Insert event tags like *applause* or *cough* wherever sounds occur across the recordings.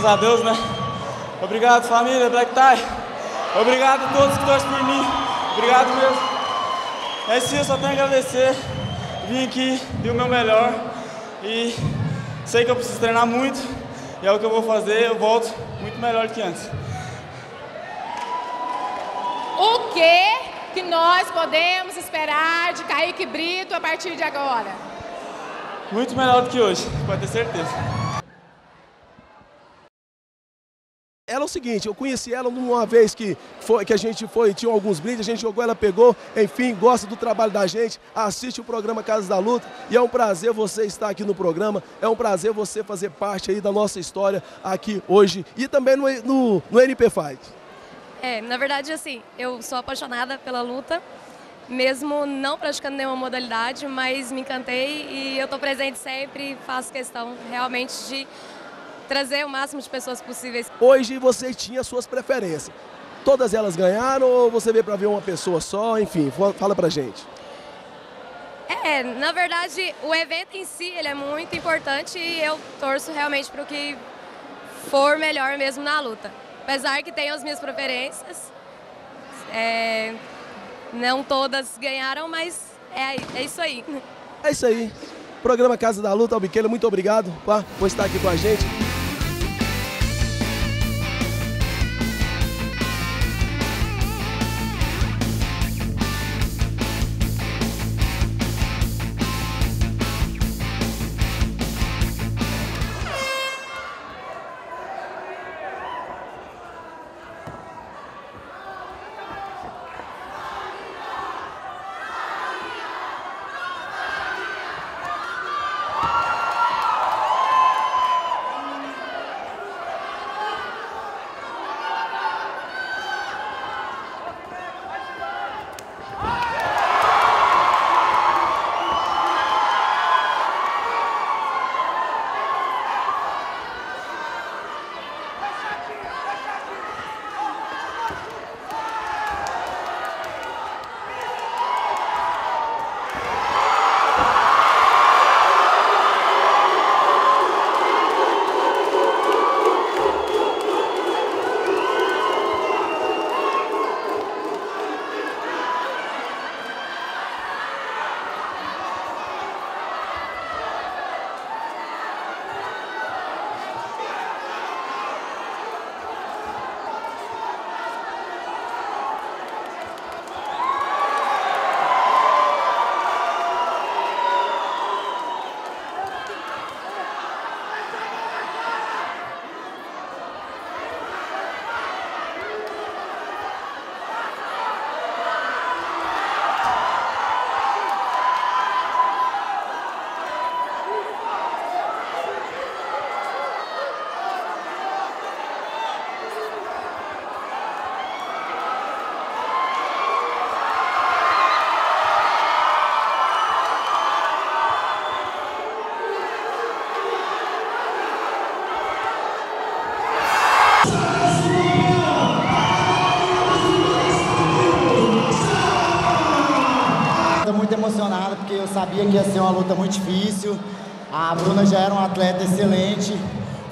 graças a Deus, né? Obrigado, família Black Tie. Obrigado a todos que torcem por mim. Obrigado mesmo. É isso, eu só tenho a agradecer. Vim aqui, dei o meu melhor e sei que eu preciso treinar muito e é o que eu vou fazer. Eu volto muito melhor do que antes. O que que nós podemos esperar de Kaique Brito a partir de agora? Muito melhor do que hoje, pode ter certeza. ela é o seguinte, eu conheci ela uma vez que, foi, que a gente foi, tinha alguns brindes, a gente jogou, ela pegou, enfim, gosta do trabalho da gente, assiste o programa Casa da Luta e é um prazer você estar aqui no programa, é um prazer você fazer parte aí da nossa história aqui hoje e também no, no, no NP Fight. É, na verdade, assim, eu sou apaixonada pela luta, mesmo não praticando nenhuma modalidade, mas me encantei e eu estou presente sempre, faço questão realmente de trazer o máximo de pessoas possíveis. Hoje você tinha suas preferências. Todas elas ganharam ou você veio para ver uma pessoa só? Enfim, fala pra gente. É, na verdade, o evento em si ele é muito importante e eu torço realmente para o que for melhor mesmo na luta. Apesar que tenho as minhas preferências, é, não todas ganharam, mas é, é isso aí. É isso aí. Programa Casa da Luta, Albiqueira, muito obrigado por estar aqui com a gente.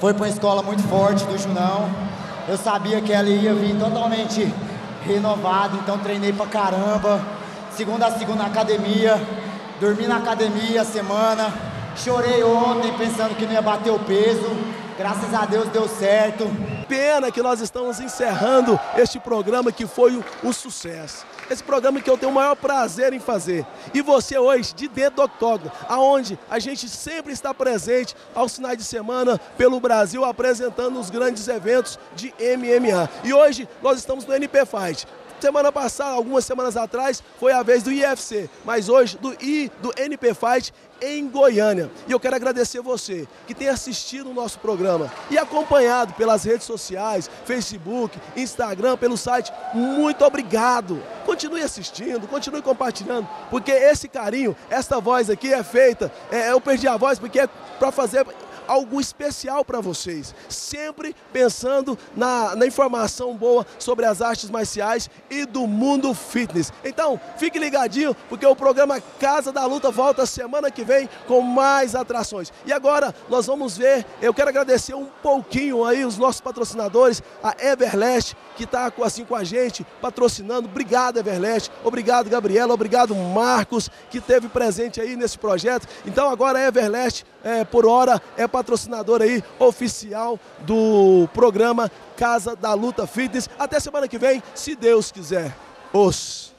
Foi para uma escola muito forte do Junão. Eu sabia que ela ia vir totalmente renovada, então treinei pra caramba. Segunda a segunda na academia, dormi na academia a semana. Chorei ontem pensando que não ia bater o peso. Graças a Deus deu certo. Pena que nós estamos encerrando este programa que foi um sucesso esse programa que eu tenho o maior prazer em fazer. E você hoje, de dentro do octógono, aonde a gente sempre está presente aos finais de semana pelo Brasil, apresentando os grandes eventos de MMA. E hoje nós estamos no NP Fight. Semana passada, algumas semanas atrás, foi a vez do IFC, mas hoje do I do NP Fight em Goiânia. E eu quero agradecer você que tem assistido o nosso programa e acompanhado pelas redes sociais, Facebook, Instagram, pelo site. Muito obrigado. Continue assistindo, continue compartilhando, porque esse carinho, esta voz aqui é feita. É, eu perdi a voz porque é para fazer algo especial para vocês. Sempre pensando na, na informação boa sobre as artes marciais e do mundo fitness. Então, fique ligadinho, porque o programa Casa da Luta volta semana que vem com mais atrações. E agora nós vamos ver, eu quero agradecer um pouquinho aí os nossos patrocinadores, a Everlast, que está assim com a gente, patrocinando. Obrigado, Everlast. Obrigado, Gabriela. Obrigado, Marcos, que teve presente aí nesse projeto. Então agora a Everlast, é, por hora, é patrocinador aí oficial do programa Casa da Luta Fitness. Até semana que vem, se Deus quiser. Os.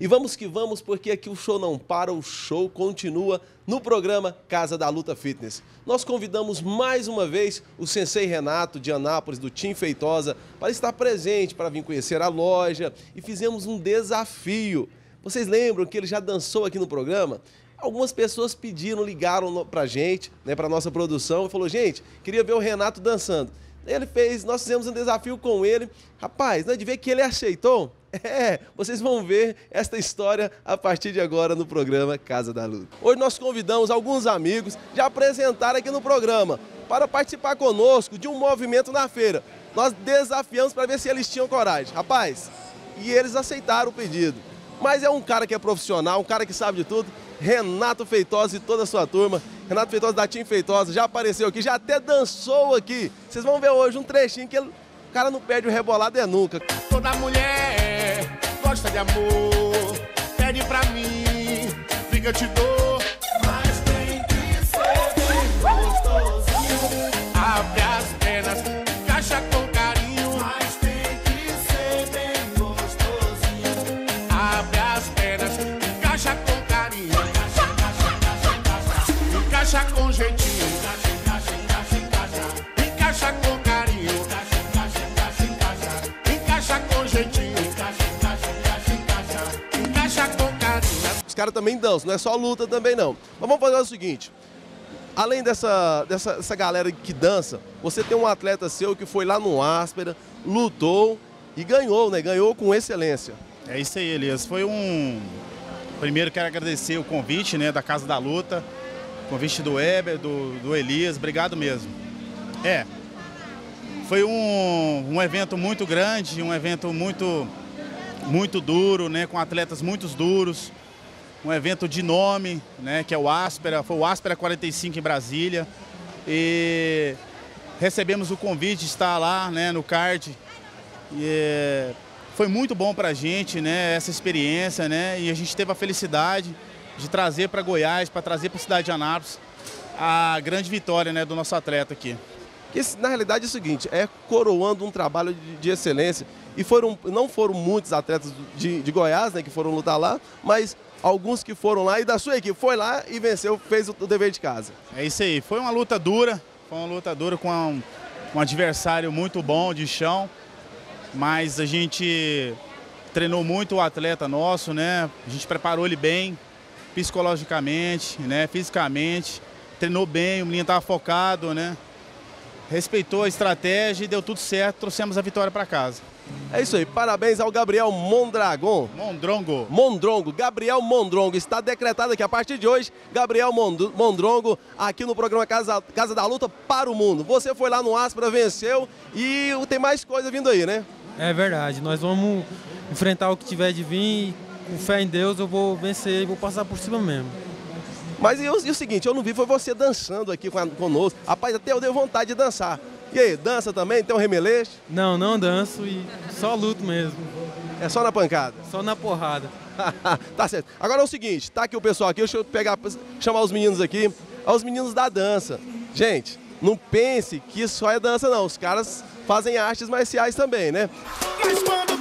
E vamos que vamos, porque aqui o show não para, o show continua no programa Casa da Luta Fitness. Nós convidamos mais uma vez o Sensei Renato de Anápolis, do Team Feitosa, para estar presente, para vir conhecer a loja e fizemos um desafio. Vocês lembram que ele já dançou aqui no programa? Algumas pessoas pediram, ligaram para a gente, né, para nossa produção, e falou: gente, queria ver o Renato dançando. Ele fez, nós fizemos um desafio com ele. Rapaz, não é de ver que ele aceitou? *laughs* É, vocês vão ver esta história a partir de agora no programa Casa da Luta. Hoje nós convidamos alguns amigos já apresentaram aqui no programa para participar conosco de um movimento na feira. Nós desafiamos para ver se eles tinham coragem. Rapaz, e eles aceitaram o pedido. Mas é um cara que é profissional, um cara que sabe de tudo. Renato Feitosa e toda a sua turma. Renato Feitosa da Tim Feitosa já apareceu aqui, já até dançou aqui. Vocês vão ver hoje um trechinho que ele, o cara não perde o rebolado é nunca. Toda mulher gosta de amor, pede pra mim, fica te dou. Caras também dançam, não é só luta também não. Mas vamos fazer o seguinte. Além dessa, dessa essa galera que dança, você tem um atleta seu que foi lá no Áspera, lutou e ganhou, né? Ganhou com excelência. É isso aí, Elias. Foi um. Primeiro quero agradecer o convite né, da Casa da Luta, convite do Weber, do, do Elias, obrigado mesmo. É. Foi um, um evento muito grande, um evento muito, muito duro, né, com atletas muito duros. Um evento de nome, né, que é o Áspera, foi o Áspera 45 em Brasília. E recebemos o convite de estar lá né, no card. E é, foi muito bom para a gente, né, essa experiência, né, e a gente teve a felicidade de trazer para Goiás, para trazer para a cidade de Anápolis a grande vitória, né, do nosso atleta aqui. Que na realidade é o seguinte, é coroando um trabalho de, de excelência. E foram, não foram muitos atletas de, de Goiás, né, que foram lutar lá, mas alguns que foram lá e da sua equipe foi lá e venceu, fez o, dever de casa. É isso aí, foi uma luta dura, foi uma luta dura com um, um adversário muito bom de chão, mas a gente treinou muito o atleta nosso, né? A gente preparou ele bem, psicologicamente, né? Fisicamente, treinou bem, o menino estava focado, né? Respeitou a estratégia e deu tudo certo, trouxemos a vitória para casa. É isso aí, parabéns ao Gabriel Mondragon. Mondrongo. Mondrongo, Gabriel Mondrongo. Está decretado aqui a partir de hoje, Gabriel Mond- Mondrongo, aqui no programa Casa, Casa da Luta para o Mundo. Você foi lá no Aspra, venceu e tem mais coisa vindo aí, né? É verdade, nós vamos enfrentar o que tiver de vir e com fé em Deus eu vou vencer e vou passar por cima mesmo. Mas e o, e o seguinte, eu não vi, foi você dançando aqui com a- conosco. Rapaz, até eu dei vontade de dançar. E aí, dança também? Tem um remeleixo? Não, não danço e só luto mesmo, É só na pancada. só na porrada. *laughs* tá certo. Agora é o seguinte, tá aqui o pessoal aqui, deixa eu pegar, chamar os meninos aqui. Os meninos da dança. Gente, não pense que só é dança não, os caras fazem artes marciais também, né? Mas quando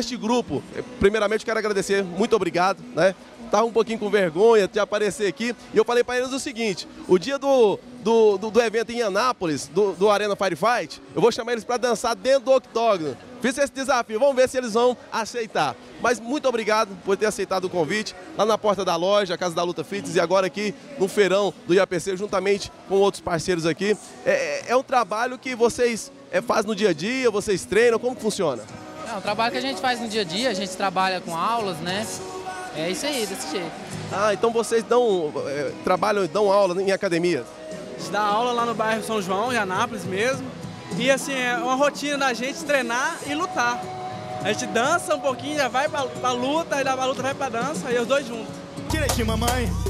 deste grupo. Primeiramente, quero agradecer, muito obrigado, né? Estava um pouquinho com vergonha de aparecer aqui. E eu falei para eles o seguinte: o dia do, do, do, do evento em Anápolis, do, do Arena Firefight, eu vou chamar eles para dançar dentro do octógono. Fiz esse desafio, vamos ver se eles vão aceitar. Mas muito obrigado por ter aceitado o convite lá na porta da loja, Casa da Luta Fitness, e agora aqui no feirão do IAPC, juntamente com outros parceiros aqui. É, é, é um trabalho que vocês é, fazem no dia a dia, vocês treinam, como funciona? É um trabalho que a gente faz no dia a dia, a gente trabalha com aulas, né? É isso aí, desse jeito. Ah, então vocês dão, é, trabalham, dão aula em academias? A gente dá aula lá no bairro São João, em Anápolis mesmo. E assim, é uma rotina da gente treinar e lutar. A gente dança um pouquinho, já vai pra, pra luta, e da luta vai pra dança, e os dois juntos. Direitinho, mamãe.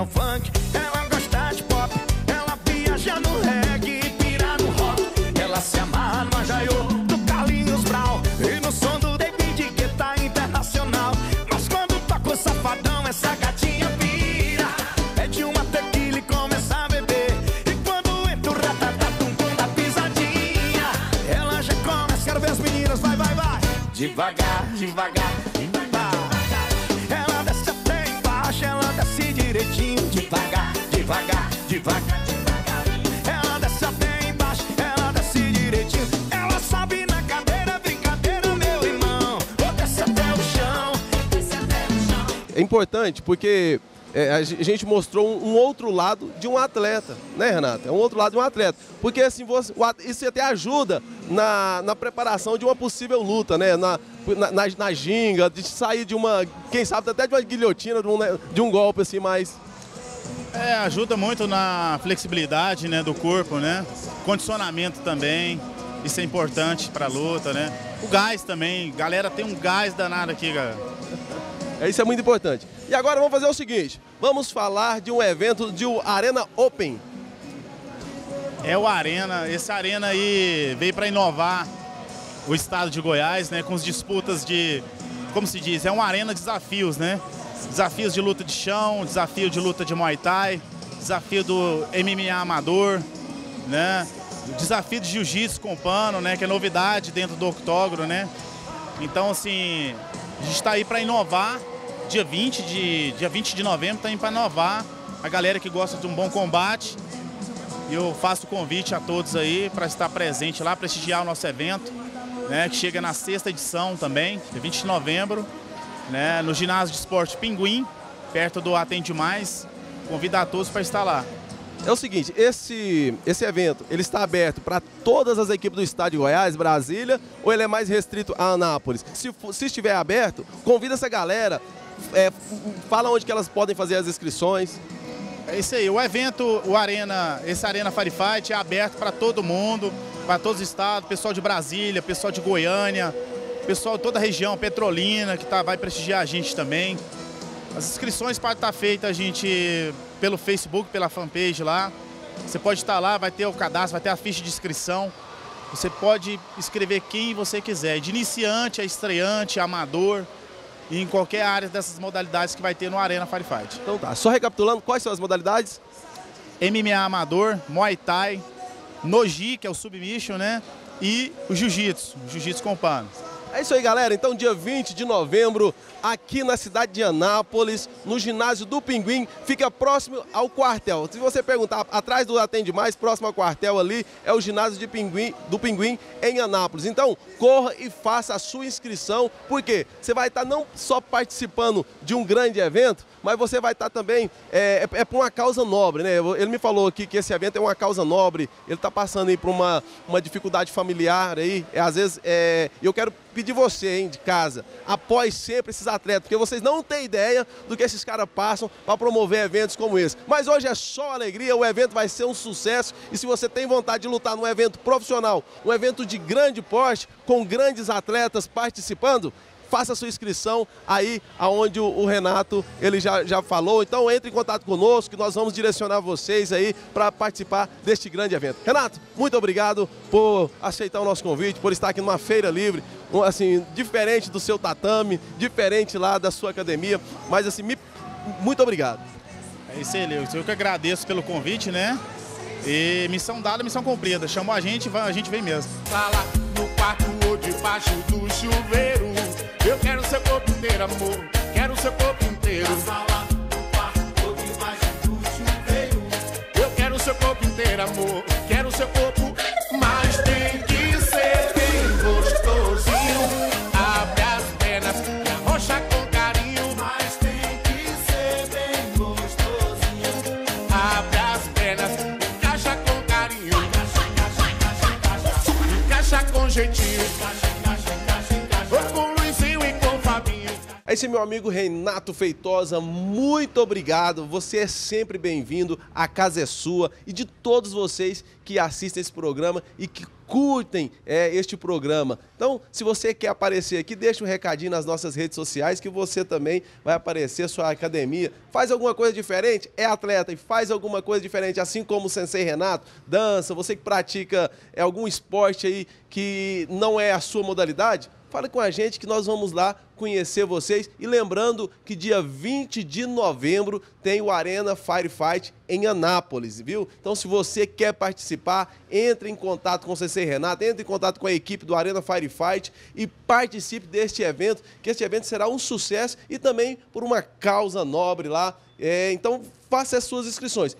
Domina o funk, importante porque é, a gente mostrou um, outro lado de um atleta, né, Renata? É um outro lado de um atleta. Porque assim, você, isso até ajuda na, na preparação de uma possível luta, né? Na, na, na, na ginga, de sair de uma, quem sabe até de uma guilhotina, de um, né, de um golpe assim mais. É, ajuda muito na flexibilidade né, do corpo, né? Condicionamento também. Isso é importante para a luta, né? O gás também. Galera tem um gás danado aqui, galera. Isso é muito importante. E agora vamos fazer o seguinte: vamos falar de um evento de um Arena Open. É o Arena. Esse Arena aí veio para inovar o estado de Goiás, né? Com as disputas de, como se diz, é um Arena de desafios, né? Desafios de luta de chão, desafio de luta de Muay Thai, desafio do MMA amador, né? Desafio de Jiu-Jitsu com pano, né? Que é novidade dentro do octógono, né? Então, assim, a gente está aí para inovar. Dia 20 de, dia 20 de novembro está indo para inovar. A galera que gosta de um bom combate. E eu faço o convite a todos aí para estar presente lá, prestigiar o nosso evento, né, que chega na sexta edição também, dia 20 de novembro, né, no ginásio de esporte Pinguim, perto do Atende Mais. Convido a todos para estar lá. É o seguinte, esse, esse evento, ele está aberto para todas as equipes do estado de Goiás, Brasília, ou ele é mais restrito a Anápolis? Se, se estiver aberto, convida essa galera, é, fala onde que elas podem fazer as inscrições. É isso aí, o evento, o Arena, esse Arena Firefight é aberto para todo mundo, para todos os estados, pessoal de Brasília, pessoal de Goiânia, pessoal de toda a região, Petrolina, que tá, vai prestigiar a gente também. As inscrições podem estar feitas a gente pelo Facebook, pela fanpage lá. Você pode estar lá, vai ter o cadastro, vai ter a ficha de inscrição. Você pode escrever quem você quiser, de iniciante a estreante, amador, em qualquer área dessas modalidades que vai ter no Arena Firefight. Então tá, só recapitulando, quais são as modalidades? MMA amador, Muay Thai, Noji, que é o submission, né? E o Jiu-Jitsu, Jiu-Jitsu com pano. É isso aí, galera. Então, dia 20 de novembro, aqui na cidade de Anápolis, no ginásio do Pinguim, fica próximo ao quartel. Se você perguntar, atrás do Atende Mais, próximo ao quartel ali, é o ginásio de Pinguim, do Pinguim em Anápolis. Então, corra e faça a sua inscrição, porque você vai estar não só participando de um grande evento, mas você vai estar também, é, é, é por uma causa nobre, né? Ele me falou aqui que esse evento é uma causa nobre, ele está passando aí por uma, uma dificuldade familiar aí, é, às vezes, é, eu quero pedir você, hein, de casa, apoie sempre esses atletas, porque vocês não têm ideia do que esses caras passam para promover eventos como esse. Mas hoje é só alegria, o evento vai ser um sucesso e se você tem vontade de lutar num evento profissional, um evento de grande porte, com grandes atletas participando, faça a sua inscrição aí aonde o, Renato ele já, já falou. Então entre em contato conosco que nós vamos direcionar vocês aí para participar deste grande evento. Renato, muito obrigado por aceitar o nosso convite, por estar aqui numa feira livre, assim, diferente do seu tatame, diferente lá da sua academia. Mas assim, me- muito obrigado. É isso aí, Lewis. Eu que agradeço pelo convite, né? E missão dada, missão cumprida. Chamou a gente, a gente vem mesmo. Sala, no quarto debaixo do chuveiro. Eu quero seu corpo inteiro, amor. Quero seu corpo inteiro. sala, no quarto ou debaixo do chuveiro. Eu quero seu corpo inteiro, amor. Quero seu corpo, mas Esse meu amigo Renato Feitosa, muito obrigado. Você é sempre bem-vindo. A casa é sua e de todos vocês que assistem esse programa e que curtem é, este programa. Então, se você quer aparecer aqui, deixa um recadinho nas nossas redes sociais que você também vai aparecer sua academia. Faz alguma coisa diferente? É atleta e faz alguma coisa diferente, assim como o Sensei Renato, dança, você que pratica é, algum esporte aí que não é a sua modalidade, Fale com a gente que nós vamos lá conhecer vocês. E lembrando que dia 20 de novembro tem o Arena Firefight em Anápolis, viu? Então, se você quer participar, entre em contato com o CC Renato, entre em contato com a equipe do Arena Firefight e participe deste evento, que este evento será um sucesso e também por uma causa nobre lá. É, então, faça as suas inscrições.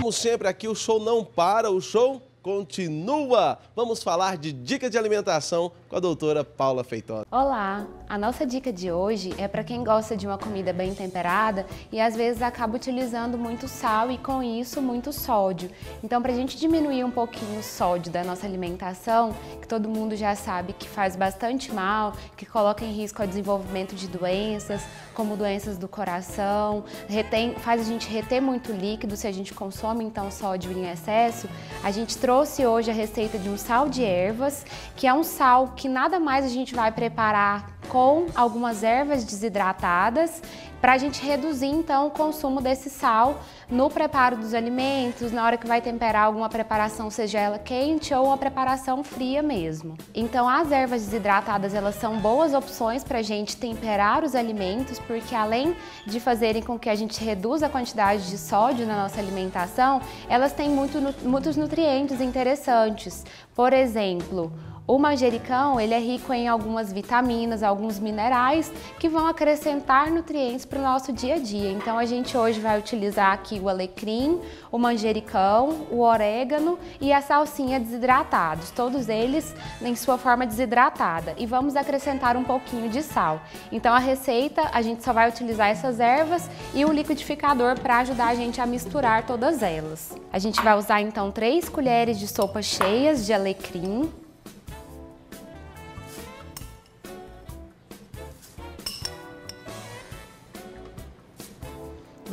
Como sempre, aqui o show não para, o show continua. Vamos falar de dica de alimentação com a doutora Paula Feitosa. Olá! A nossa dica de hoje é para quem gosta de uma comida bem temperada e às vezes acaba utilizando muito sal e com isso muito sódio. Então, para a gente diminuir um pouquinho o sódio da nossa alimentação, que todo mundo já sabe que faz bastante mal, que coloca em risco o desenvolvimento de doenças, como doenças do coração, retém, faz a gente reter muito líquido se a gente consome então sódio em excesso, a gente trouxe hoje a receita de um sal de ervas, que é um sal que nada mais a gente vai preparar com algumas ervas desidratadas para a gente reduzir então o consumo desse sal no preparo dos alimentos, na hora que vai temperar alguma preparação, seja ela quente ou uma preparação fria mesmo. Então as ervas desidratadas elas são boas opções para a gente temperar os alimentos, porque além de fazerem com que a gente reduza a quantidade de sódio na nossa alimentação, elas têm muito, muitos nutrientes interessantes. Por exemplo, o manjericão ele é rico em algumas vitaminas, alguns minerais que vão acrescentar nutrientes para o nosso dia a dia. Então a gente hoje vai utilizar aqui o alecrim, o manjericão, o orégano e a salsinha desidratados, todos eles em sua forma desidratada. E vamos acrescentar um pouquinho de sal. Então a receita a gente só vai utilizar essas ervas e o liquidificador para ajudar a gente a misturar todas elas. A gente vai usar então 3 colheres de sopa cheias de alecrim,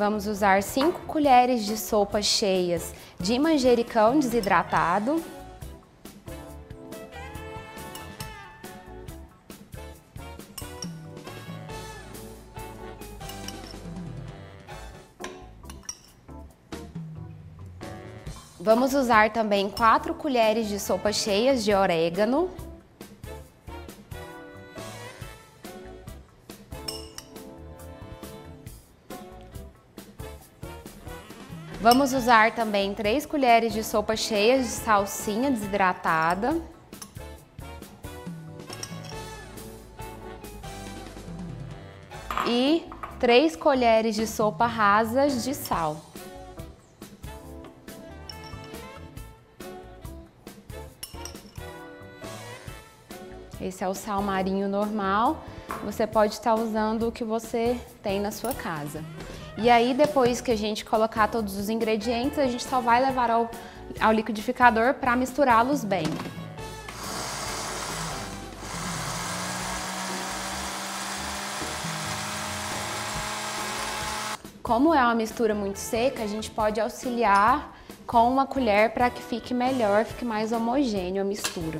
Vamos usar 5 colheres de sopa cheias de manjericão desidratado. Vamos usar também 4 colheres de sopa cheias de orégano. Vamos usar também 3 colheres de sopa cheias de salsinha desidratada. E 3 colheres de sopa rasas de sal. Esse é o sal marinho normal. Você pode estar usando o que você tem na sua casa. E aí, depois que a gente colocar todos os ingredientes, a gente só vai levar ao, ao liquidificador para misturá-los bem. Como é uma mistura muito seca, a gente pode auxiliar com uma colher para que fique melhor, fique mais homogêneo a mistura.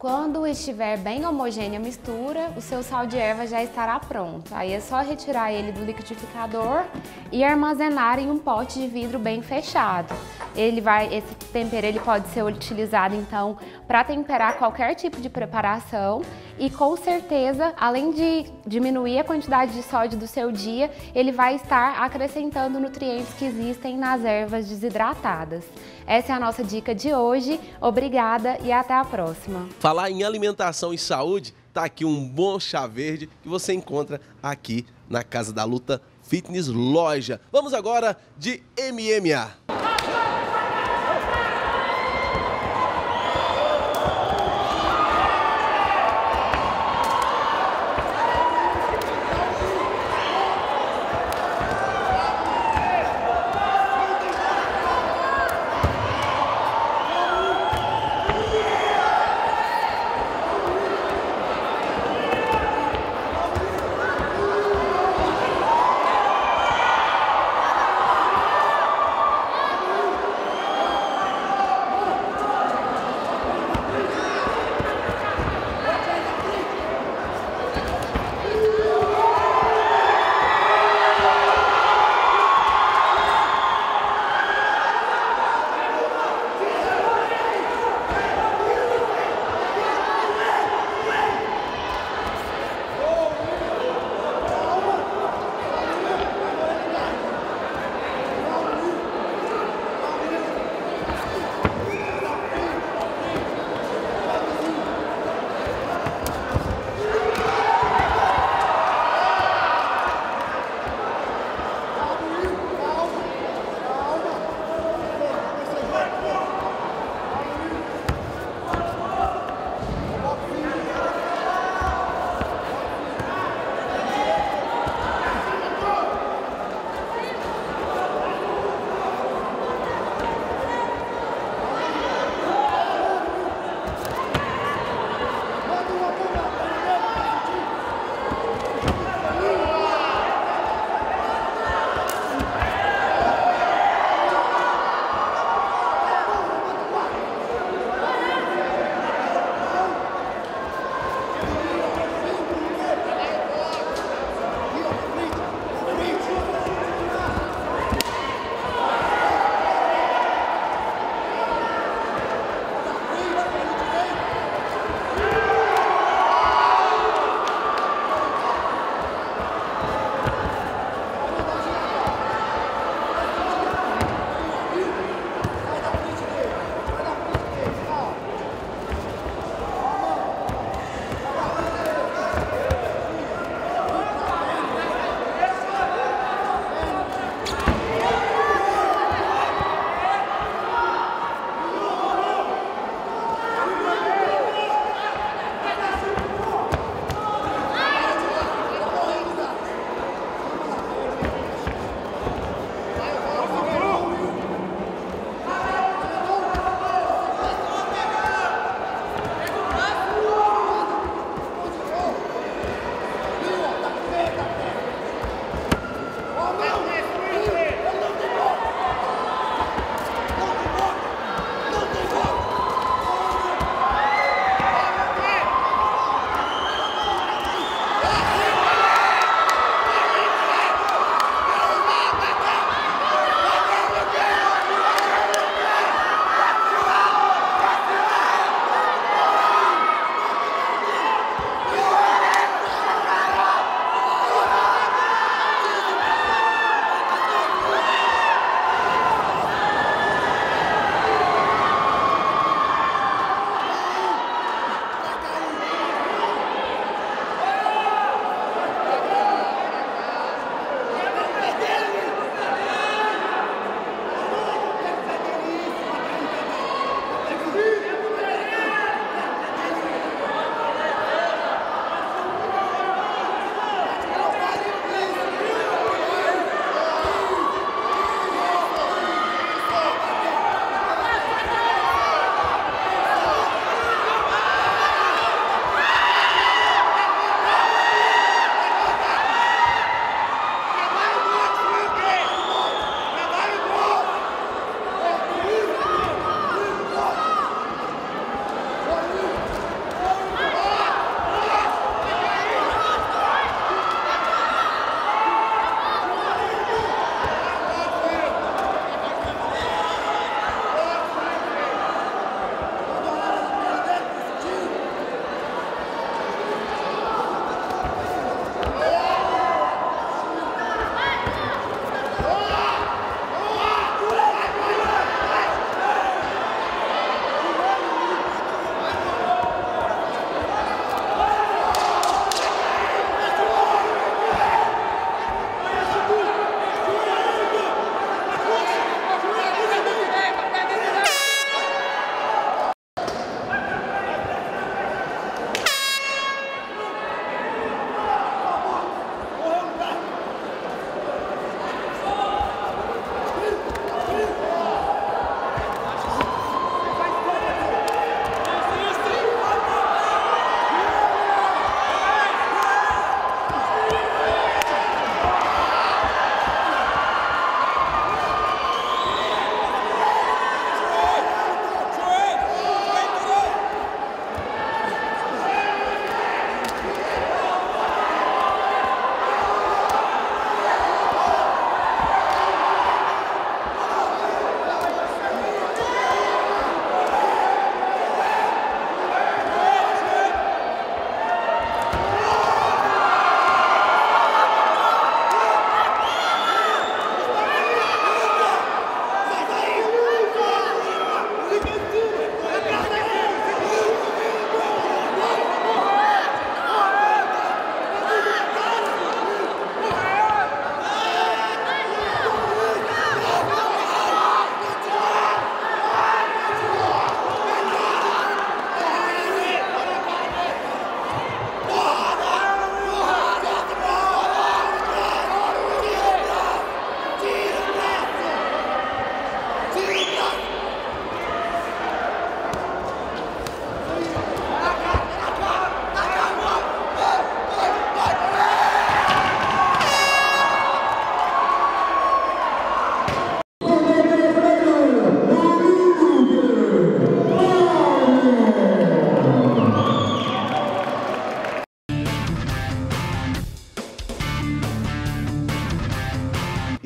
Quando estiver bem homogênea a mistura, o seu sal de erva já estará pronto. Aí é só retirar ele do liquidificador e armazenar em um pote de vidro bem fechado. Ele vai, esse tempero ele pode ser utilizado então para temperar qualquer tipo de preparação e com certeza, além de diminuir a quantidade de sódio do seu dia, ele vai estar acrescentando nutrientes que existem nas ervas desidratadas. Essa é a nossa dica de hoje. Obrigada e até a próxima. Falar em alimentação e saúde, tá aqui um bom chá verde que você encontra aqui na Casa da Luta Fitness Loja. Vamos agora de MMA.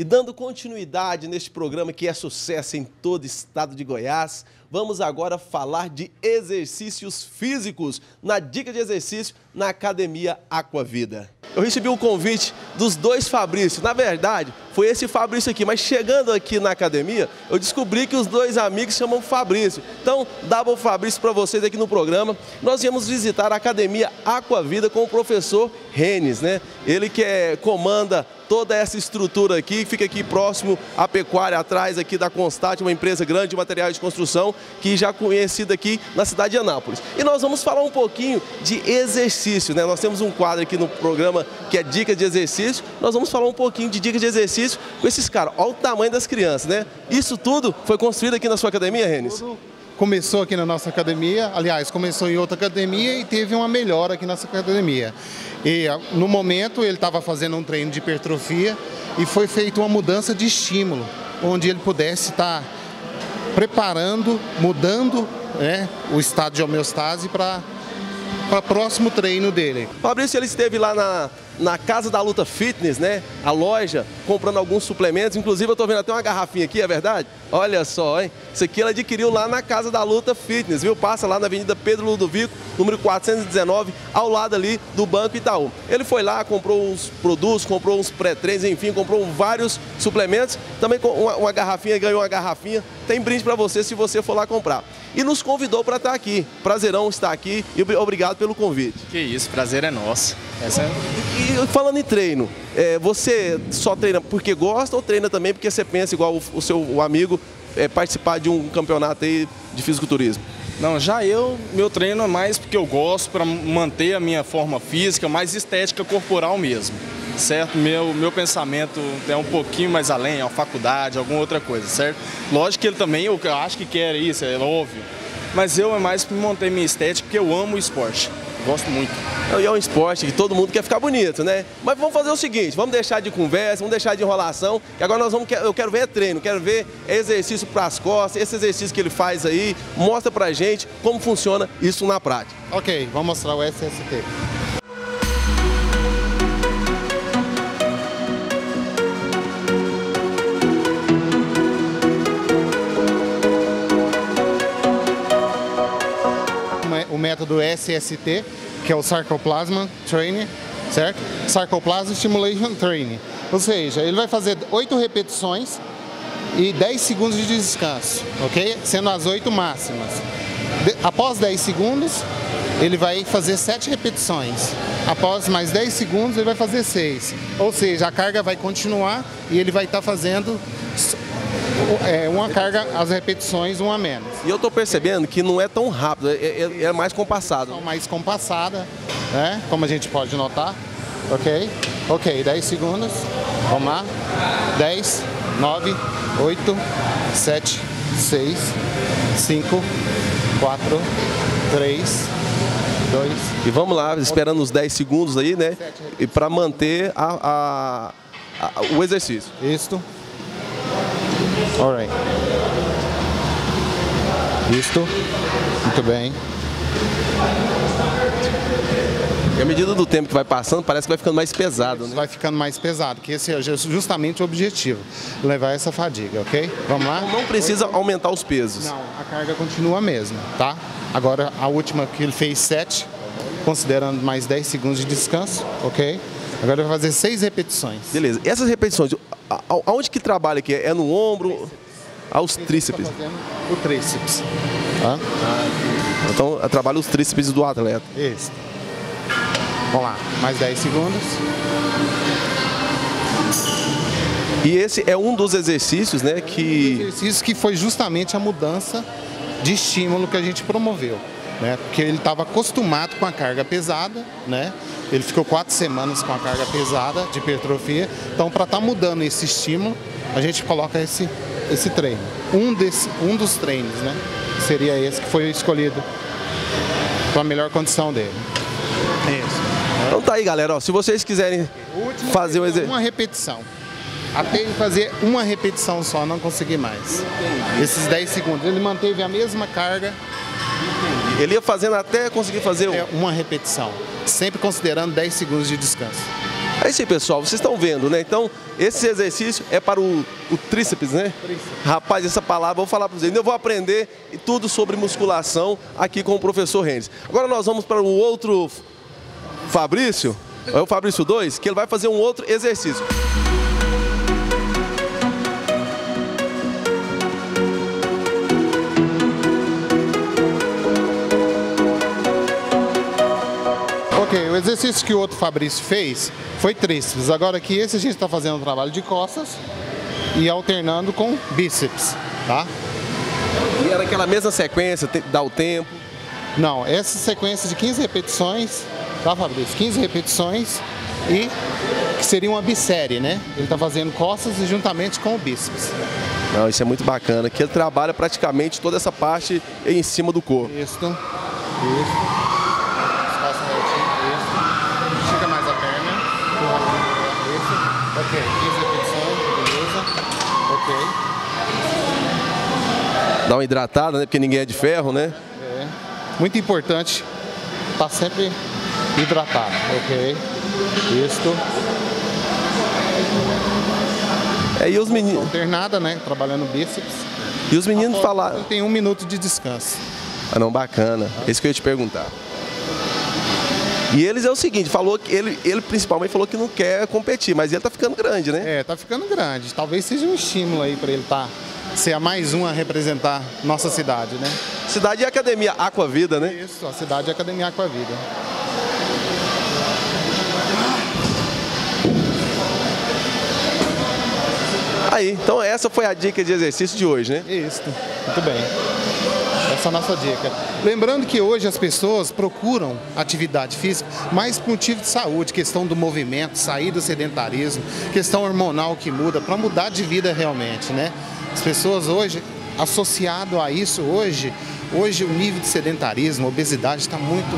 Dando continuidade neste programa que é sucesso em todo o estado de Goiás, vamos agora falar de exercícios físicos na dica de exercício na Academia Aquavida. Eu recebi um convite dos dois Fabrício. Na verdade, foi esse Fabrício aqui, mas chegando aqui na academia, eu descobri que os dois amigos chamam Fabrício. Então, o Fabrício para vocês aqui no programa. Nós viemos visitar a Academia Aquavida com o professor Renes, né? Ele que é, comanda toda essa estrutura aqui, fica aqui próximo à pecuária, atrás aqui da Constat, uma empresa grande de materiais de construção, que já conhecida aqui na cidade de Anápolis. E nós vamos falar um pouquinho de exercício, né? Nós temos um quadro aqui no programa que é dica de exercício. Nós vamos falar um pouquinho de dicas de exercício com esses caras. Olha o tamanho das crianças, né? Isso tudo foi construído aqui na sua academia, Renis? começou aqui na nossa academia, aliás, começou em outra academia e teve uma melhora aqui nessa academia. E no momento ele estava fazendo um treino de hipertrofia e foi feita uma mudança de estímulo, onde ele pudesse estar tá preparando, mudando né, o estado de homeostase para para o próximo treino dele. Fabrício, ele esteve lá na, na Casa da Luta Fitness, né? A loja, comprando alguns suplementos. Inclusive, eu estou vendo até uma garrafinha aqui, é verdade? Olha só, hein? Isso aqui ele adquiriu lá na Casa da Luta Fitness, viu? Passa lá na Avenida Pedro Ludovico, número 419, ao lado ali do Banco Itaú. Ele foi lá, comprou uns produtos, comprou uns pré-treinos, enfim, comprou vários suplementos. Também uma, uma garrafinha, ganhou uma garrafinha. Tem brinde para você se você for lá comprar. E nos convidou para estar aqui. Prazerão estar aqui e obrigado pelo convite. Que isso, prazer é nosso. Essa é... E falando em treino, é, você só treina porque gosta ou treina também porque você pensa igual o, o seu o amigo é, participar de um campeonato aí de fisiculturismo? Não, já eu, meu treino é mais porque eu gosto, para manter a minha forma física, mais estética corporal mesmo, certo? Meu, meu pensamento é um pouquinho mais além, é uma faculdade, alguma outra coisa, certo? Lógico que ele também, eu acho que quer isso, é óbvio, mas eu é mais para manter minha estética porque eu amo o esporte. Gosto muito. E é um esporte que todo mundo quer ficar bonito, né? Mas vamos fazer o seguinte, vamos deixar de conversa, vamos deixar de enrolação, que agora nós vamos, eu quero ver treino, quero ver exercício para as costas, esse exercício que ele faz aí, mostra pra gente como funciona isso na prática. Ok, vamos mostrar o SST. Método SST, que é o Sarcoplasma Training, certo? Sarcoplasma Stimulation Training. Ou seja, ele vai fazer 8 repetições e 10 segundos de descanso, ok? Sendo as 8 máximas. De, após 10 segundos, ele vai fazer 7 repetições. Após mais 10 segundos, ele vai fazer 6. Ou seja, a carga vai continuar e ele vai estar tá fazendo é, uma carga, as repetições, uma menos. E eu estou percebendo que não é tão rápido, é, é, é mais compassado. Então, mais compassada, né? como a gente pode notar. Ok? Ok, 10 segundos. Vamos lá. 10, 9, 8, 7, 6, 5, 4, 3, 2. E vamos lá, esperando os 10 segundos aí, né? E para manter a, a, a, o exercício. Isso. Alright. Isto. Muito bem. E à medida do tempo que vai passando, parece que vai ficando mais pesado, né? Vai ficando mais pesado, que esse é justamente o objetivo, levar essa fadiga, ok? Vamos lá? Não precisa aumentar os pesos. Não, a carga continua a mesma, tá? Agora, a última que ele fez 7, considerando mais 10 segundos de descanso, ok? Agora vai fazer 6 repetições. Beleza. E essas repetições, aonde que trabalha aqui? É no ombro, aos tríceps? O tríceps. Tá? Então, trabalha os tríceps do atleta. Isso. Vamos lá, mais 10 segundos. E esse é um dos exercícios, né, que... Um exercício que foi justamente a mudança de estímulo que a gente promoveu, né? Porque ele estava acostumado com a carga pesada, né? Ele ficou quatro semanas com a carga pesada de hipertrofia. Então, para estar tá mudando esse estímulo, a gente coloca esse, esse treino. Um, desse, um dos treinos, né? Seria esse que foi escolhido para a melhor condição dele. Isso. Então tá aí, galera. Ó, se vocês quiserem fazer um exercício... Uma repetição. Até ele fazer uma repetição só, não consegui mais. Entendi. Esses 10 segundos. Ele manteve a mesma carga. Ele ia fazendo até conseguir fazer... É uma repetição sempre considerando 10 segundos de descanso. É isso aí, pessoal. Vocês estão vendo, né? Então, esse exercício é para o, o tríceps, né? Rapaz, essa palavra, vou falar para vocês. Eu vou aprender tudo sobre musculação aqui com o professor Rennes. Agora nós vamos para o outro Fabrício, é o Fabrício 2, que ele vai fazer um outro exercício. O exercício que o outro Fabrício fez foi tríceps. Agora aqui esse a gente está fazendo um trabalho de costas e alternando com bíceps, tá? E era aquela mesma sequência, dá o tempo. Não, essa sequência de 15 repetições, tá Fabrício? 15 repetições e que seria uma bissérie, né? Ele está fazendo costas e juntamente com o bíceps. Não, isso é muito bacana, que ele trabalha praticamente toda essa parte em cima do corpo. Isso. Isso. Espaço retinho. Isso. Estica mais a perna. Isso. Ok. 15 repetições. Beleza. Ok. Dá uma hidratada, né? Porque ninguém é de ferro, né? É. Muito importante estar sempre hidratado. Ok. Isto. É, e os meninos. Alternada, né? Trabalhando bíceps. E os meninos falaram. Tem um minuto de descanso. Ah, não, bacana. Isso que eu ia te perguntar. E eles é o seguinte, falou que ele, ele principalmente falou que não quer competir, mas ele tá ficando grande, né? É, tá ficando grande. Talvez seja um estímulo aí para ele estar ser a mais um a representar nossa cidade, né? Cidade e Academia Aquavida, né? Isso, a cidade é Academia Aquavida. Aí, então essa foi a dica de exercício de hoje, né? Isso, muito bem. Essa é a nossa dica. Lembrando que hoje as pessoas procuram atividade física mais por motivo de saúde, questão do movimento, sair do sedentarismo, questão hormonal que muda, para mudar de vida realmente, né? As pessoas hoje, associado a isso hoje, hoje o nível de sedentarismo, obesidade está muito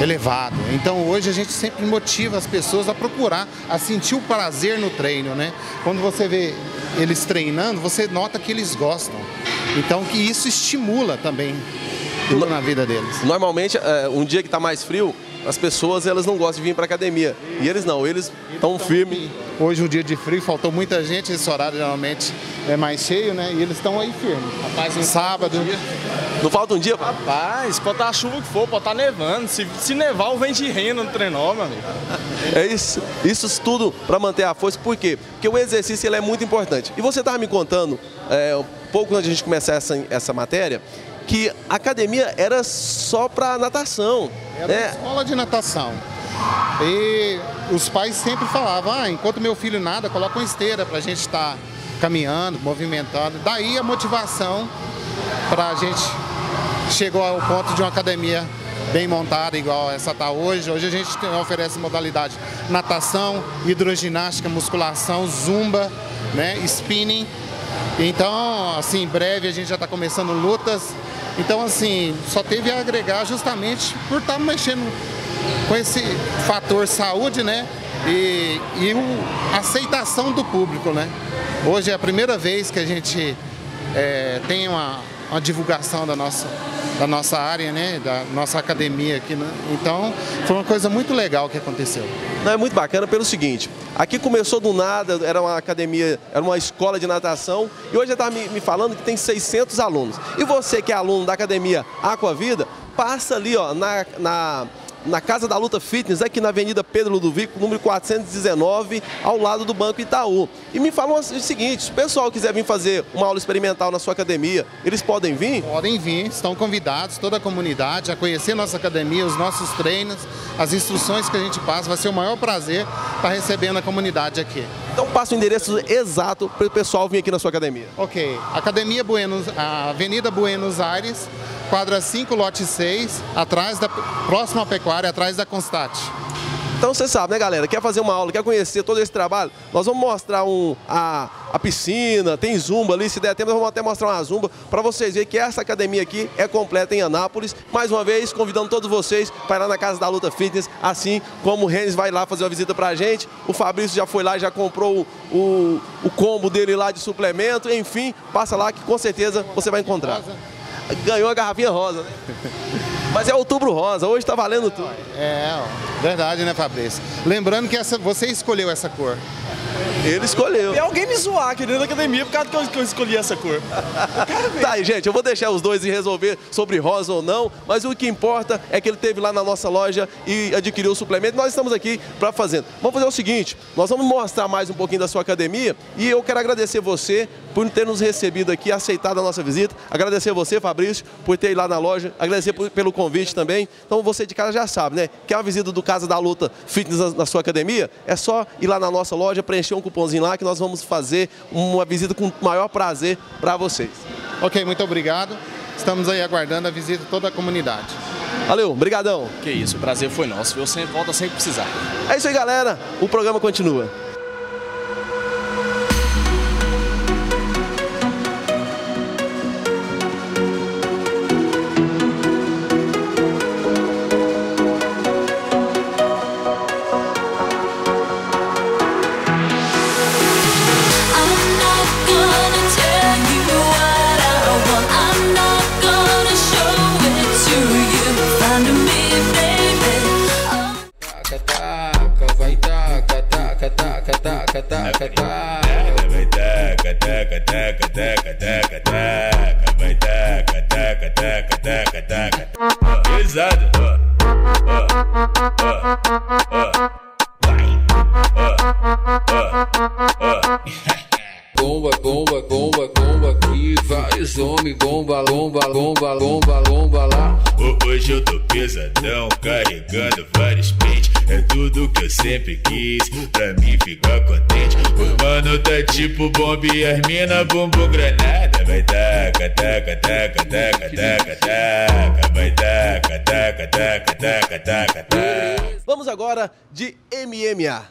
elevado. Então hoje a gente sempre motiva as pessoas a procurar, a sentir o prazer no treino, né? Quando você vê eles treinando, você nota que eles gostam. Então que isso estimula também tudo na vida deles. Normalmente, é, um dia que tá mais frio, as pessoas elas não gostam de vir para academia. E eles não, eles estão firmes. Hoje um dia de frio, faltou muita gente, esse horário geralmente é mais cheio, né? E eles estão aí firmes. Rapaz, não Sábado. Não falta um dia? Rapaz, pode estar a chuva que for, pode estar nevando. Se, se nevar, o vem de renda no trenó, meu amigo. É isso, isso tudo para manter a força. Por quê? Porque o exercício ele é muito importante. E você estava me contando, é, um pouco antes de a gente começar essa, essa matéria, que a academia era só para natação. Era né? uma escola de natação. E os pais sempre falavam, ah, enquanto meu filho nada, coloca uma esteira para a gente estar caminhando, movimentando. Daí a motivação para a gente chegou ao ponto de uma academia bem montada, igual essa está hoje. Hoje a gente oferece modalidade natação, hidroginástica, musculação, zumba, né, spinning. Então, assim, em breve a gente já está começando lutas. Então, assim, só teve a agregar justamente por estar mexendo com esse fator saúde, né? E, e o, a aceitação do público, né? Hoje é a primeira vez que a gente é, tem uma, uma divulgação da nossa, da nossa área, né? Da nossa academia aqui. Né? Então, foi uma coisa muito legal que aconteceu. Não, é muito bacana pelo seguinte, aqui começou do nada, era uma academia, era uma escola de natação, e hoje está me, me falando que tem 600 alunos. E você que é aluno da academia Aquavida, passa ali ó, na, na, na Casa da Luta Fitness, aqui na Avenida Pedro Ludovico, número 419, ao lado do Banco Itaú. E me falam o seguinte, se o pessoal quiser vir fazer uma aula experimental na sua academia, eles podem vir? Podem vir, estão convidados, toda a comunidade, a conhecer nossa academia, os nossos treinos, as instruções que a gente passa. Vai ser o maior prazer estar recebendo a comunidade aqui. Então passa o endereço exato para o pessoal vir aqui na sua academia. Ok. Academia Buenos, a Avenida Buenos Aires, quadra 5, lote 6, atrás da próxima pecuária, atrás da Constate. Então você sabe, né, galera? Quer fazer uma aula, quer conhecer todo esse trabalho? Nós vamos mostrar um, a, a piscina, tem zumba ali, se der tempo, nós vamos até mostrar uma zumba para vocês verem que essa academia aqui é completa em Anápolis. Mais uma vez, convidando todos vocês para ir lá na Casa da Luta Fitness, assim como o Renes vai lá fazer uma visita pra gente. O Fabrício já foi lá, já comprou o, o combo dele lá de suplemento. Enfim, passa lá que com certeza você vai encontrar. Ganhou a garrafinha rosa, né? Mas é outubro rosa, hoje tá valendo tudo. É, ó, verdade, né, Fabrício? Lembrando que essa, você escolheu essa cor. Ele escolheu. E alguém me zoar aqui dentro da academia por causa que eu, que eu escolhi essa cor. Tá aí, gente, eu vou deixar os dois e resolver sobre rosa ou não, mas o que importa é que ele teve lá na nossa loja e adquiriu o suplemento. Nós estamos aqui para fazer. Vamos fazer o seguinte, nós vamos mostrar mais um pouquinho da sua academia e eu quero agradecer você por ter nos recebido aqui, aceitado a nossa visita. Agradecer você, Fabrício, por ter ido lá na loja. Agradecer por- pelo convite também. Então você de casa já sabe, né? Quer uma visita do Casa da Luta Fitness na, sua academia? É só ir lá na nossa loja, preencher um cupomzinho lá que nós vamos fazer uma visita com o maior prazer para vocês. Ok, muito obrigado. Estamos aí aguardando a visita de toda a comunidade. Valeu, brigadão. Que isso, o prazer foi nosso. Você volta sempre que precisar. É isso aí, galera. O programa continua. Taca, taca, taca, taca. Vai taca, taca, taca, taca, taca, taca. Vai taca, taca, taca, taca, taca. Ó, Pesado, Bomba, bomba, bomba, bomba aqui, vários homens, bomba, bomba, bomba, bomba, bomba lá. Hoje eu tô pesadão, carregando vários pentes. É tudo que eu sempre quis, pra mim ficar contente. O mano tá tipo bomba e as mina bumbum granada. Vai taca, taca, taca, taca, taca, taca. Vai taca, taca, taca, taca, taca, taca. Vamos agora de MMA.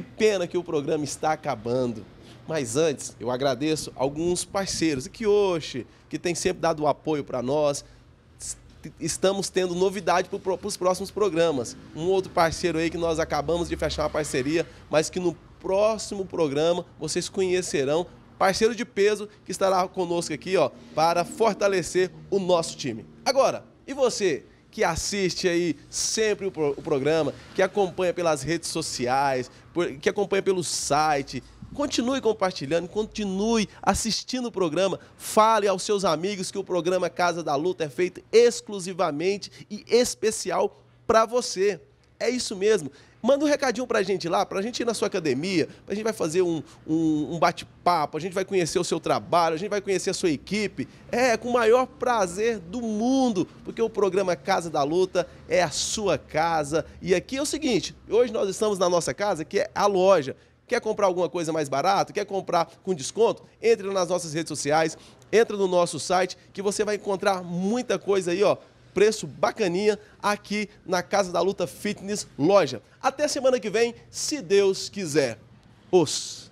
Pena que o programa está acabando. Mas antes, eu agradeço alguns parceiros, Kioshi, que tem sempre dado apoio para nós. Estamos tendo novidade para os próximos programas. Um outro parceiro aí que nós acabamos de fechar uma parceria, mas que no próximo programa vocês conhecerão. Parceiro de peso que estará conosco aqui, ó, para fortalecer o nosso time. Agora, e você que assiste aí sempre o, pro- o programa, que acompanha pelas redes sociais, por- que acompanha pelo site, continue compartilhando, continue assistindo o programa, fale aos seus amigos que o programa Casa da Luta é feito exclusivamente e especial para você. É isso mesmo. Manda um recadinho pra gente lá, pra gente ir na sua academia, a gente vai fazer um, um, um bate-papo, a gente vai conhecer o seu trabalho, a gente vai conhecer a sua equipe. É, com o maior prazer do mundo, porque o programa Casa da Luta é a sua casa. E aqui é o seguinte, hoje nós estamos na nossa casa, que é a loja. Quer comprar alguma coisa mais barata? Quer comprar com desconto? Entre nas nossas redes sociais, entra no nosso site, que você vai encontrar muita coisa aí, ó preço bacaninha aqui na Casa da Luta Fitness Loja. Até semana que vem, se Deus quiser. Os